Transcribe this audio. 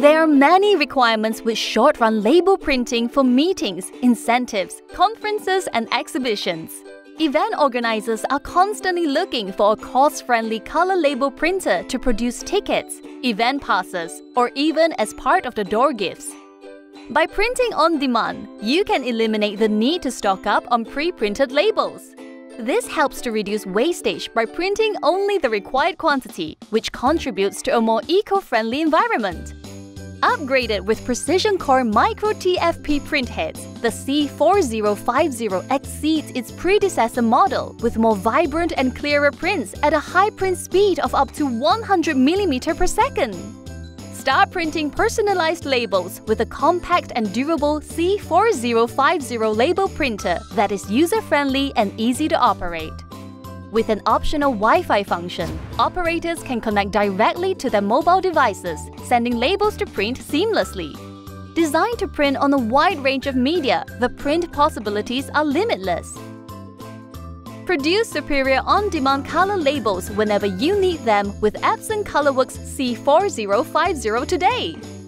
There are many requirements with short-run label printing for meetings, incentives, conferences and exhibitions. Event organizers are constantly looking for a cost-friendly color label printer to produce tickets, event passes, or even as part of the door gifts. By printing on demand, you can eliminate the need to stock up on pre-printed labels. This helps to reduce wastage by printing only the required quantity, which contributes to a more eco-friendly environment. Upgraded with Precision Core Micro TFP printheads, the C4050 exceeds its predecessor model with more vibrant and clearer prints at a high print speed of up to 100 mm per second. Start printing personalized labels with a compact and durable C4050 label printer that is user-friendly and easy to operate. With an optional Wi-Fi function, operators can connect directly to their mobile devices, sending labels to print seamlessly. Designed to print on a wide range of media, the print possibilities are limitless. Produce superior on-demand color labels whenever you need them with Epson ColorWorks C4050 today!